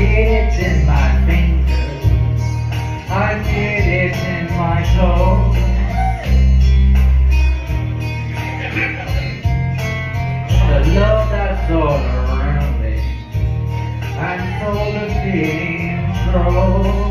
did it in my fingers. I did it in my soul. The love that's all around me. I'm so the being control.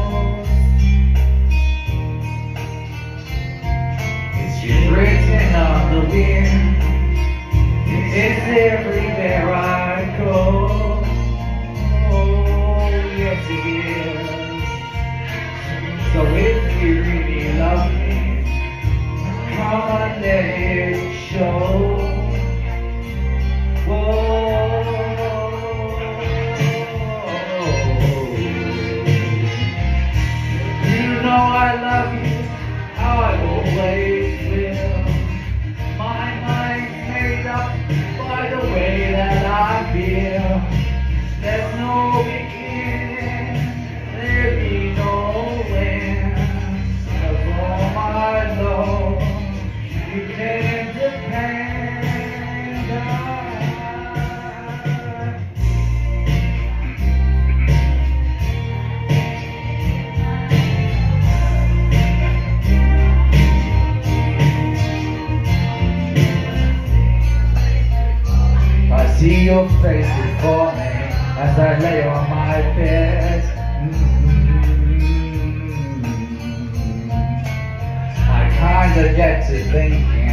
الله your face before me as I lay on my bed. Mm-hmm. I kinda get to thinking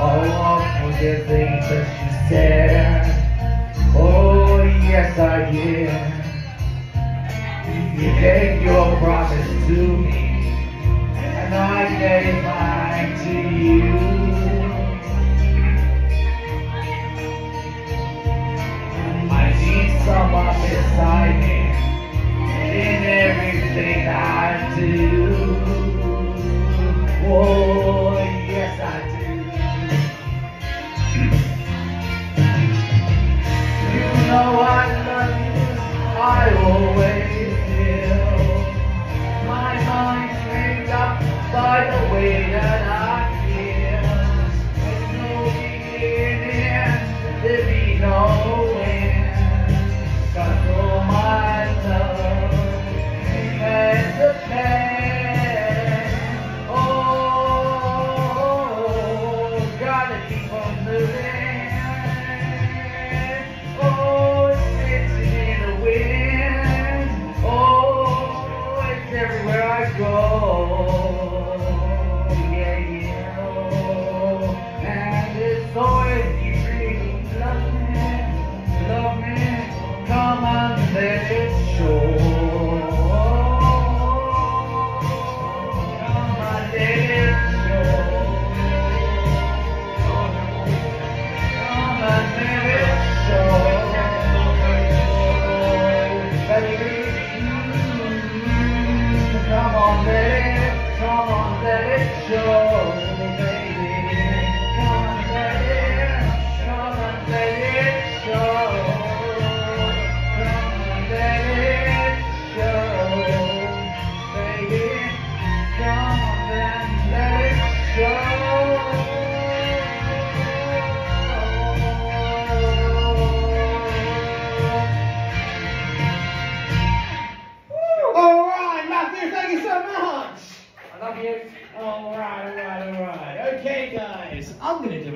all of the things that you said. Oh yes I did. You gave your promise to me, and I gave mine to you. is, I'm going to